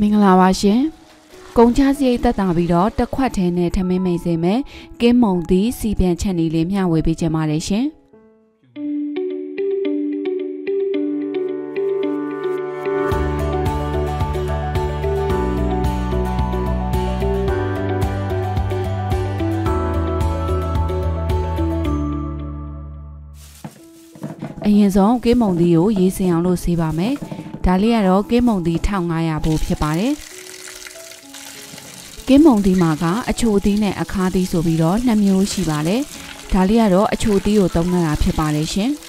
မင်္ဂလာပါရှင်ကုံချစရိတ်တက်တာပြီးတော့တစ်ခွက်ထဲနဲ့ထမင်းမိတ်စေမယ်ကင်းမုံသည်စီပြန်ချက်နေလေးမျှဝေပေးကြပါတယ်ရှင်အရင်ဆုံးကင်းမုံသီးကိုရေးစင်အောင်လို့ဆေးပါမယ်။ ဒါလေးကတော့ကင်းမုံသီး1500ဘူးဖြစ်ပါတယ်။ကင်းမုံသီးမှာကအချိုသီးနဲ့အခါသီးဆိုပြီးတော့နှစ်မျိုးရှိပါတယ်။ဒါလေးကတော့အချိုသီးကိုသုံးနေတာဖြစ်ပါတယ်ရှင်။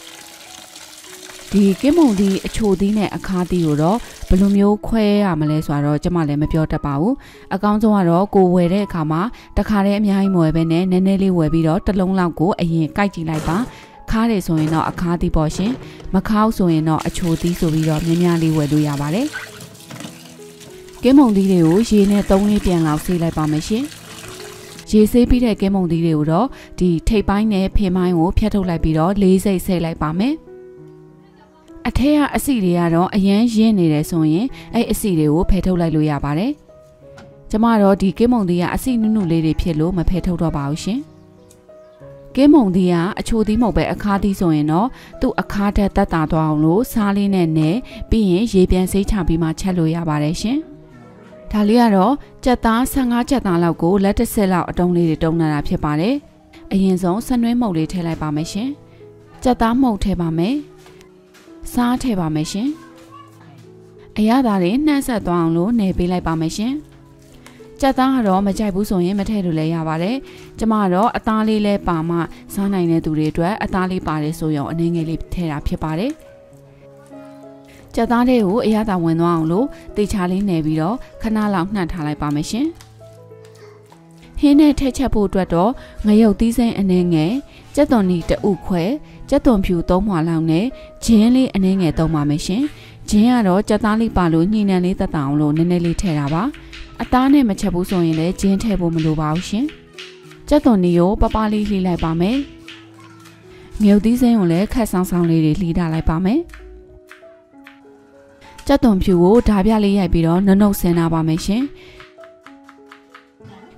ဒီကင်းမုံသီးအချိုသီးနဲ့အခါသီးကိုတော့ဘယ်လိုမျိုးခွဲရမလဲဆိုတော့ကျွန်မလည်းမပြောတတ်ပါဘူး။အကောင်းဆုံးကတော့ကိုဝယ်တဲ့အခါမှာတခါတည်းအများကြီးမဝယ်ပဲနဲ့နည်းနည်းလေးဝယ်ပြီးတော့တစ်လုံးလောက်ကိုအရင်ကြိုက်ကြည့်လိုက်ပါ။ ခါးတယ်ဆိုရင်တော့အခါးသီးပေါ့ရှင်မခါးဆိုရင်တော့အချိုသီးဆိုပြီးတော့များများလေးဝယ်လို့ရပါတယ်ကင်းမုံသီးတွေကိုရေနဲ့သုံးလေးပြန်လောက်ဆေးလိုက်ပါမယ်ရှင်ရေဆေးပြီးတဲ့ကင်းမုံသီးတွေကိုတော့ဒီထိပ်ပိုင်းနဲ့ဖင်ပိုင်းကိုဖြတ်ထုတ်လိုက်ပြီးတော့လေးစိတ်ဆဲလိုက်ပါမယ်အထက်ကအစီတွေကတော့အရန်ရင်းနေတယ်ဆိုရင်အဲ့အစီတွေကိုဖယ်ထုတ်လိုက်လို့ရပါတယ်ကျမတော့ဒီကင်းမုံသီးကအစီနုနုလေးတွေဖြစ်လို့မဖယ်ထုတ်တော့ပါဘူးရှင် ကင်းမုံသီးကအချိုသီးမဟုတ်ပဲအခါသီးဆိုရင်တော့သူ့အခါတက်တက်တာသွားအောင်လို့စားလေးနဲ့နဲ့ပြီးရင်ရေပြန်စိတ်ချပြီးမှချက်လို့ရပါတယ်ရှင်။ဒါလေးကတော့ကြက်သား15ကြက်သားလောက်ကိုလက်တစ်ဆက်လောက်အတုံးလေးတွေတုံးလာတာဖြစ်ပါတယ်။အရင်ဆုံးဆနွဲမှုတ်လေးထည့်လိုက်ပါမယ်ရှင်။ကြက်သားမှုတ်ထည့်ပါမယ်။စားထည့်ပါမယ်ရှင်။အရသာတွေနှံ့ဆက်သွားအောင်လို့နေပေးလိုက်ပါမယ်ရှင်။ ကြက်သားကတော့မကြိုက်ဘူးဆိုရင်မထည့်လို့လည်းရပါတယ်။ကျမကတော့အသားလေးလဲပါမှစားနိုင်တဲ့သူတွေအတွက်အသားလေးပါတယ်ဆိုရင်အနေငယ်လေးထည့်တာဖြစ်ပါတယ်။ကြက်သားလေးကိုအရသာဝင်သွားအောင်လို့တေချာလေးနယ်ပြီးတော့ခဏလောက်နှံ့ထားလိုက်ပါမယ်ရှင်။ဟင်းနဲ့ထည့်ချက်ဖို့အတွက်တော့ငရုတ်သီးစိမ်းအနေငယ်ကြက်သွန်နီတအုပ်ခွဲကြက်သွန်ဖြူသုံးမှလောက်နဲ့ဂျင်းလေးအနေငယ်သုံးပါမယ်ရှင်။ ဂျင်းကတော့ကြက်သားလေးပါလို့ညှိနှံလေးသက်သာအောင်လို့နည်းနည်းလေးထည့်တာပါ။အသားနဲ့မချက်ဘူးဆိုရင်လည်းဂျင်းထည့်ဖို့မလိုပါဘူးရှင်။ကြက်သွန်နီကိုပပလေးလှီးလိုက်ပါမယ်။မြုပ်သီးစိမ်းကိုလည်းခက်ဆောင်ဆောင်လေးတွေလှီးထားလိုက်ပါမယ်။ကြက်သွန်ဖြူကိုဓာပြလေးရိုက်ပြီးတော့နှုတ်နှုတ်ဆင်းလာပါမယ်ရှင်။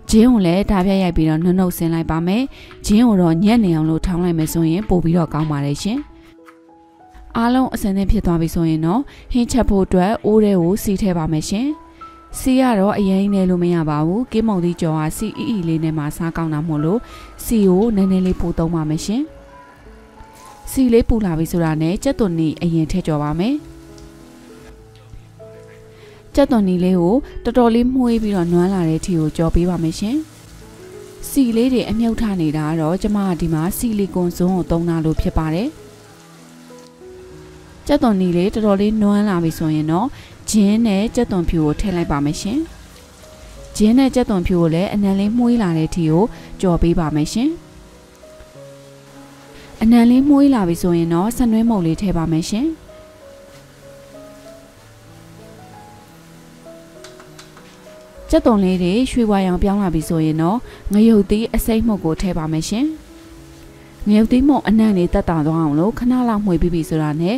ဂျင်းကိုလည်းဓာပြရိုက်ပြီးတော့နှုတ်နှုတ်ဆင်းလိုက်ပါမယ်။ဂျင်းကိုတော့ညက်နေအောင်လို့ထောင်းလိုက်မယ်ဆိုရင်ပို့ပြီးတော့ကောင်းပါတယ်ရှင်။ အားလုံးအစင်းသင်းဖြစ်သွားပြီဆိုရင်တော့ဟင်းချက်ဖို့အတွက်အိုးထဲကိုစီထည့်ပါမယ်ရှင်။စီကတော့အရင်နဲ့လို့မရပါဘူးကင်းမုံသီးကြော်ကစီအီအီလေးနဲ့မှစားကောင်းတာမို့လို့စီကိုနည်းနည်းလေးပို့သုံးပါမယ်ရှင်စီလေးပူလာပြီဆိုတာနဲ့ကြက်သွန်နီအရင်ထည့်ကြော်ပါမယ်ကြက်သွန်နီလေးကိုတော်တော်လေးမှုေးပြီးတော့နွမ်းလာတဲ့ထီကိုကြော်ပေးပါမယ်ရှင်စီလေးတွေအမြုပ်ထနေတာကတော့ကျမကဒီမှာဆီလီကွန်ဇွန်းကိုသုံးတာလို့ဖြစ်ပါတယ် ကြက်သွန်နီလေးတော်တော်လေးနွမ်းလာပြီဆိုရင်တော့ဂျင်းနဲ့ကြက်သွန်ဖြူကိုထည့်လိုက်ပါမယ်ရှင်။ဂျင်းနဲ့ကြက်သွန်ဖြူကိုလည်းအနံလေးမှုေးလာတဲ့ထီကိုကြော်ပေးပါမယ်ရှင်။အနံလေးမှုေးလာပြီဆိုရင်တော့ဆနွဲမုတ်လေးထည့်ပါမယ်ရှင်။ကြက်သွန်လေးတွေရွှေဝါရောင်ပြောင်းလာပြီဆိုရင်တော့ငရုတ်သီးအစိမ့်မှုတ်ကိုထည့်ပါမယ်ရှင်။ငရုတ်သီးမှုတ်အနံ့လေးတက်တာသွားအောင်လို့ခဏလောက်မှွေပြီးပြီဆိုတာနဲ့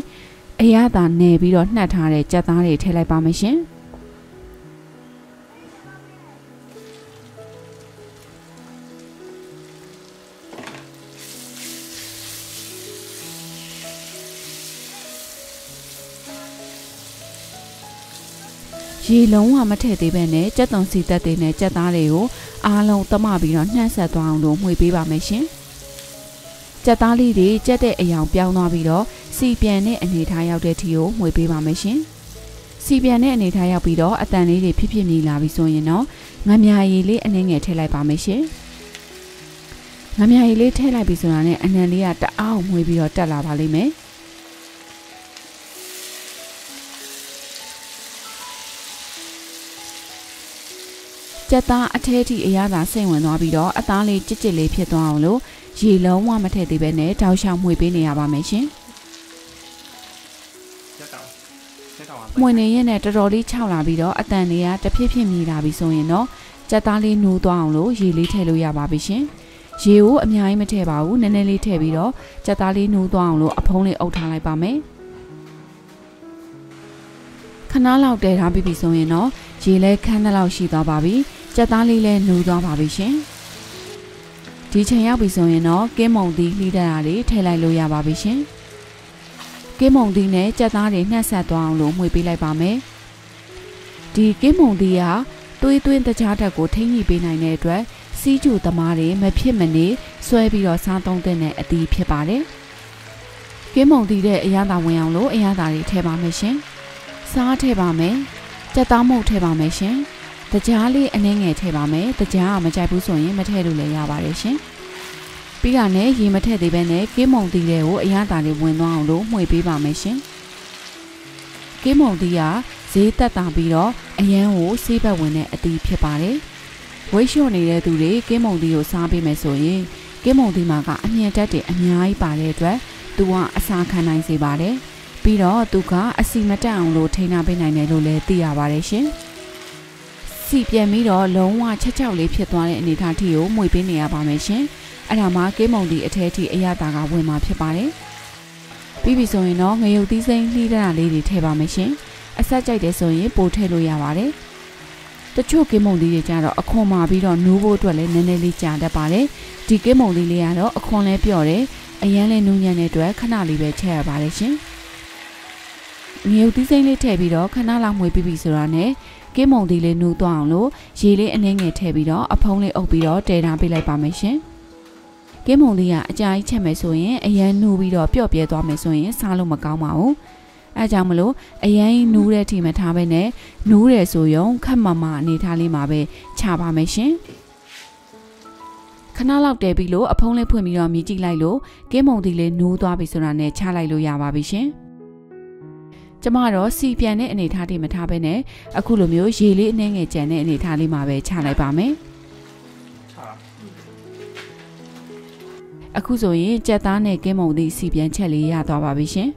အရသာနယ်ပြီးတော့နှက်ထားတဲ့ကြက်သားတွေထည့်လိုက်ပါမယ်ရှင်ရေလုံးဝမထည့်သေးပဲနဲ့ကြက်သွန်စီတက်သေးနဲ့ကြက်သားတွေကိုအားလုံးသမပြီးတော့နှံ့ဆက်သွားအောင်လို့မှွေပေးပါမယ်ရှင်။ကြက်သားလေးတွေကြက်တဲ့အယောင်ပြောင်းသွားပြီးတော့ စီပြန်တဲ့အနေထားရောက်တဲ့ထီကိုမှွေပေးပါမယ်ရှင်။စီပြန်တဲ့အနေထားရောက်ပြီးတော့အတန်လေးတွေဖြစ်ဖြစ်နေလာပြီဆိုရင်တော့ငမြာရည်လေးအနှင်းငယ်ထည့်လိုက်ပါမယ်ရှင်။ငမြာရည်လေးထည့်လိုက်ပြီဆိုတာနဲ့အနံလေးကတအားမှွေပြီးတော့တက်လာပါလိမ့်မယ်။ကြက်သားအထဲထိအရသာစိတ်ဝင်သွားပြီးတော့အသားလေးကြစ်ကြစ်လေးဖြစ်သွားအောင်လို့ရေလုံးဝမထည့်သေးပဲနဲ့တောက်ရှောင်မှွေပေးနေရပါမယ်ရှင်။ မွေနေရင်နဲ့တော်တော်လေးခြောက်လာပြီးတော့အတန်တွေကတဖြည်းဖြည်းမြည်လာပြီဆိုရင်တော့ကြက်သားလေးနှိုးသွားအောင်လို့ရေလေးထည့်လို့ရပါပြီရှင်။ရေကိုအများကြီးမထည့်ပါဘူးနည်းနည်းလေးထည့်ပြီးတော့ကြက်သားလေးနှိုးသွားအောင်လို့အဖုံးလေးအုပ်ထားလိုက်ပါမယ်။ခဏလောက်တည်ထားပြီးပြီဆိုရင်တော့ရေလဲခန်းတဲ့လောက်ရှိသွားပါပြီကြက်သားလေးလည်းနှူးသွားပါပြီရှင်ဒီချိန်ရောက်ပြီဆိုရင်တော့ကင်းမုံသီးလှီးတက်တာလေးထည့်လိုက်လို့ရပါပြီရှင် ကင်းမုံသီးနဲ့ကြက်သားတွေနှက်ဆက်သွားအောင်လို့မှွေပေးလိုက်ပါမယ်ဒီကင်းမုံသီးကသွေးသွင်းတကြားတက်ကိုထိမ့်ညှိပေးနိုင်တဲ့အတွက်စီးကျူသမားတွေမဖြစ်မနေဆွဲပြီးတော့စားသုံးတဲ့အသီးဖြစ်ပါတယ်ကင်းမုံသီးတဲ့အရသာဝင်အောင်လို့အရသာတွေထည့်ပါမယ်ရှင်စားထည့်ပါမယ်ကြက်သားမုတ်ထည့်ပါမယ်ရှင်တကြားလေးအနှဲငယ်ထည့်ပါမယ်တကြားကမကြိုက်ဘူးဆိုရင်မထည့်လို့လည်းရပါတယ်ရှင် ပြီးတာနဲ့ရေမထည့်သေးဘဲနဲ့ကင်းမုံသီးတွေကိုအရသာလေးဝင်သွားအောင်လို့မှွေပေးပါမယ်ရှင်ကင်းမုံသီးကဈေးသက်သာပြီးတော့အရန်ကိုဆေးဘက်ဝင်တဲ့အသီးဖြစ်ပါတယ်ဝိတ်လျှော့နေတဲ့သူတွေကင်းမုံသီးကိုစားပေးမယ်ဆိုရင်ကင်းမုံသီးမှာကအမြင့်တက်တွေအများကြီးပါတဲ့အတွက်သူကအစာခံနိုင်စေပါတယ်ပြီးတော့သူကအစီမတက်အောင်လို့ထိန်းထားပေးနိုင်တယ်လို့လည်းသိရပါတယ်ရှင် စီပြန်ပြီးတော့လုံးဝချက်ချောက်လေးဖြစ်သွားတဲ့အနေအထားထိကိုမှွေပေးနေရပါမယ်ရှင်အဲ့ဒါမှကင်းမုံဒီအထဲထိအရသာကဝင်มาဖြစ်ပါတယ်ပြီးပြီဆိုရင်တော့ငရုတ်သီးစိမ်းလှီးတာလေးတွေထည့်ပါမယ်ရှင်အဆက်ကြိုက်တယ်ဆိုရင်ပို့ထည့်လို့ရပါတယ်တချို့ကင်းမုံလေးတွေကြတော့အခွန်မာပြီးတော့နူးဖို့အတွက်လည်းနည်းနည်းလေးကြာတတ်ပါတယ်ဒီကင်းမုံလေးလေးကတော့အခွန်လဲပြော့တယ်အရန်လဲနူးညံ့တဲ့အတွက်ခဏလေးပဲချက်ရပါတယ်ရှင်ငရုတ်သီးစိမ်းလေးထည့်ပြီးတော့ခဏလောက်မှွေပြီးပြီဆိုတာနဲ့ ကင်းမုံသီးလေးနူးသွားအောင်လို့ရေလေးအနှဲငယ်ထည့်ပြီးတော့အဖုံးလေးအုပ်ပြီးတော့တဲထားပေးလိုက်ပါမယ်ရှင်ကင်းမုံသီးကအကြာကြီးချက်မယ်ဆိုရင်အရန်နူးပြီးတော့ပျော့ပြဲသွားမယ်ဆိုရင်စားလို့မကောင်းပါဘူးအဲကြောင့်မလို့အရင်နူးတဲ့ထိမထားပဲနဲ့နူးတယ်ဆိုရုံခက်မမအနေထားလေးမှာပဲခြာပါမယ်ရှင်ခဏလောက်တဲပြီးလို့အဖုံးလေးဖွင့်ပြီးတော့မြည်ကြည့်လိုက်လို့ကင်းမုံသီးလေးနူးသွားပြီဆိုတာနဲ့ချလိုက်လို့ရပါပြီရှင် ကျမတော့စီပြန်တဲ့အနေထားတွေမထားဘဲနဲ့အခုလိုမျိုးရေလေးအနှဲငယ်ကြံတဲ့အနေထားလေးမှာပဲချလိုက်ပါမယ်အခုဆိုရင်ကြက်သားနဲ့ကင်းမုံသီးစီပြန်ချက်လေးရသွားပါပြီရှင်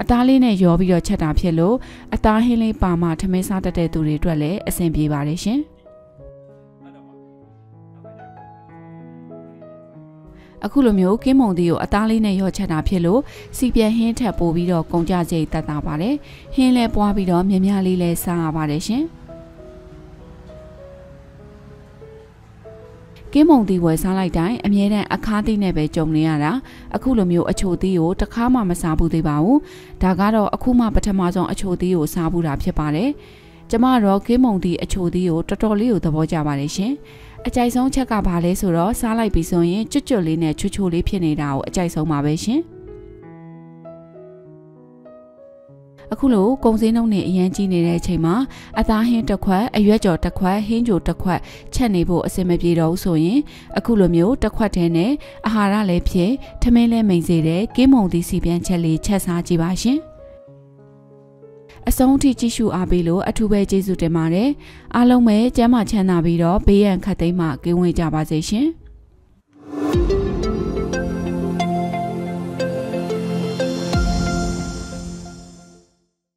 အသားလေးနဲ့ရောပြီးတော့ချက်တာဖြစ်လို့အသားဟင်းလေးပါမှထမင်းစားတတ်တဲ့သူတွေအတွက်လည်းအဆင်ပြေပါတယ်ရှင် အခုလိုမျိုးကင်းမုံသီးကိုအသားလေးနဲ့ရောချက်တာဖြစ်လို့စီပြန်ဟင်းထက်ပိုပြီးတော့ကုန်ကြစိတ်တတ်တာပါတယ်ဟင်းလဲပွားပြီးတော့မြမြလေးလဲစားရပါတယ်ရှင်ကင်းမုံသီးဝယ်စားလိုက်တိုင်းအမြဲတမ်းအခါးသီးနဲ့ပဲကြုံနေရတာအခုလိုမျိုးအချိုသီးကိုတစ်ခါမှမစားဘူးသေးပါဘူးဒါကတော့အခုမှပထမဆုံးအချိုသီးကိုစားဘူးတာဖြစ်ပါတယ်ကျမတော့ကင်းမုံသီးအချိုသီးကိုတော်တော်လေးကိုသဘောကျပါတယ်ရှင် အကြိုက်ဆုံးချက်ကဘာလဲဆိုတော့စားလိုက်ပြီဆိုရင်ကျွတ်ကျွတ်လေးနဲ့ချွတ်ချိုလေးဖြစ်နေတာကိုအကြိုက်ဆုံးပါပဲရှင်အခုလိုကုံစင်းနှုံနဲ့အရန်ကြီးနေတဲ့အချိန်မှာအသားဟင်းတစ်ခွက်အရွက်ကြော်တစ်ခွက်ဟင်းကြိုတစ်ခွက်ချက်နေဖို့အဆင်မပြေတော့ဘူးဆိုရင်အခုလိုမျိုးတစ်ခွက်တည်းနဲ့အာဟာရလည်းဖြစ်ထမင်းလည်းမိန်စေတဲ့ကင်းမုံသီးစီပြန်ချက်လေးချက်စားကြည့်ပါရှင် အဆုံးထိကြည့်ရှုအားပေးလို့အထူးပဲကျေးဇူးတင်ပါတယ်အားလုံးပဲကျမ်းမာချမ်းသာပြီးတော့ဘေးရန်ခတ်သိမ်းမှကင်းဝေးကြပါစေရှင်